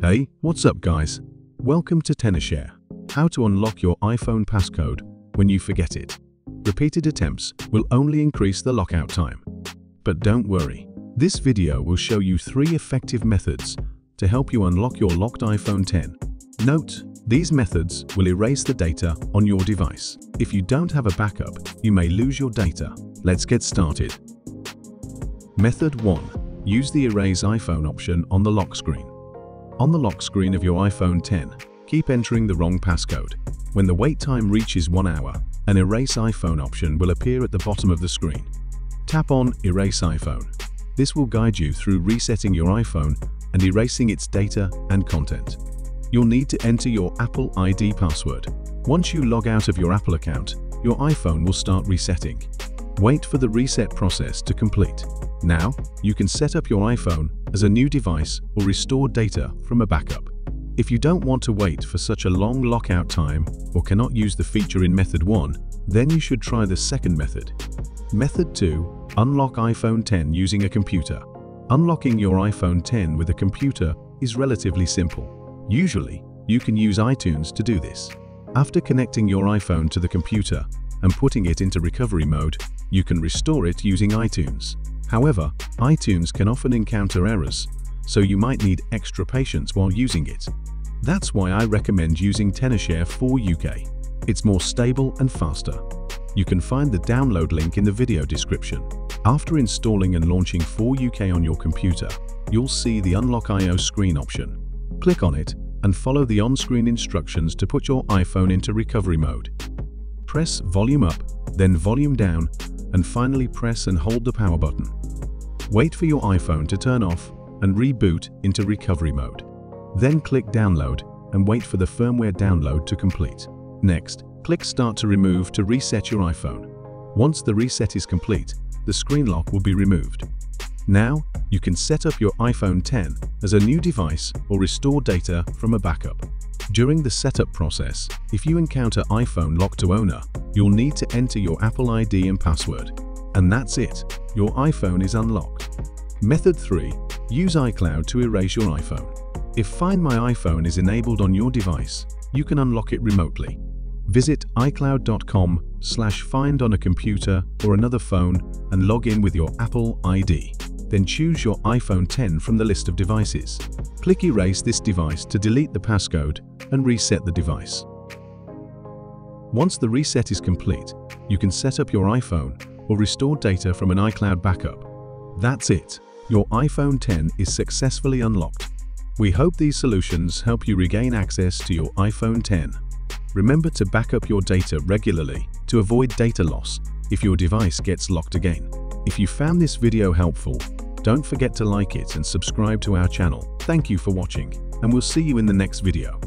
Hey, what's up guys? Welcome to Tenorshare. How to unlock your iPhone passcode when you forget it. Repeated attempts will only increase the lockout time. But don't worry, this video will show you three effective methods to help you unlock your locked iPhone 10. Note, these methods will erase the data on your device. If you don't have a backup, you may lose your data. Let's get started. Method 1. Use the Erase iPhone option on the lock screen. On the lock screen of your iPhone 10, keep entering the wrong passcode. When the wait time reaches 1 hour, an Erase iPhone option will appear at the bottom of the screen. Tap on Erase iPhone. This will guide you through resetting your iPhone and erasing its data and content you'll need to enter your Apple ID password. Once you log out of your Apple account, your iPhone will start resetting. Wait for the reset process to complete. Now, you can set up your iPhone as a new device or restore data from a backup. If you don't want to wait for such a long lockout time or cannot use the feature in Method 1, then you should try the second method. Method 2. Unlock iPhone 10 using a computer. Unlocking your iPhone 10 with a computer is relatively simple. Usually, you can use iTunes to do this. After connecting your iPhone to the computer and putting it into recovery mode, you can restore it using iTunes. However, iTunes can often encounter errors, so you might need extra patience while using it. That's why I recommend using Tenorshare 4uKey. It's more stable and faster. You can find the download link in the video description. After installing and launching 4uKey on your computer, you'll see the Unlock iOS screen option. Click on it and follow the on-screen instructions to put your iPhone into recovery mode. Press volume up, then volume down, and finally press and hold the power button. Wait for your iPhone to turn off and reboot into recovery mode. Then click download and wait for the firmware download to complete. Next, click start to remove to reset your iPhone. Once the reset is complete, the screen lock will be removed. Now, you can set up your iPhone 10 as a new device or restore data from a backup. During the setup process, if you encounter iPhone lock to owner, you'll need to enter your Apple ID and password. And that's it, your iPhone is unlocked. Method 3. Use iCloud to erase your iPhone. If Find My iPhone is enabled on your device, you can unlock it remotely. Visit iCloud.com slash find on a computer or another phone and log in with your Apple ID. Then choose your iPhone 10 from the list of devices. Click Erase this device to delete the passcode and reset the device. Once the reset is complete, you can set up your iPhone or restore data from an iCloud backup. That's it. Your iPhone 10 is successfully unlocked. We hope these solutions help you regain access to your iPhone 10. Remember to back up your data regularly to avoid data loss if your device gets locked again. If you found this video helpful, don't forget to like it and subscribe to our channel. Thank you for watching, and we'll see you in the next video.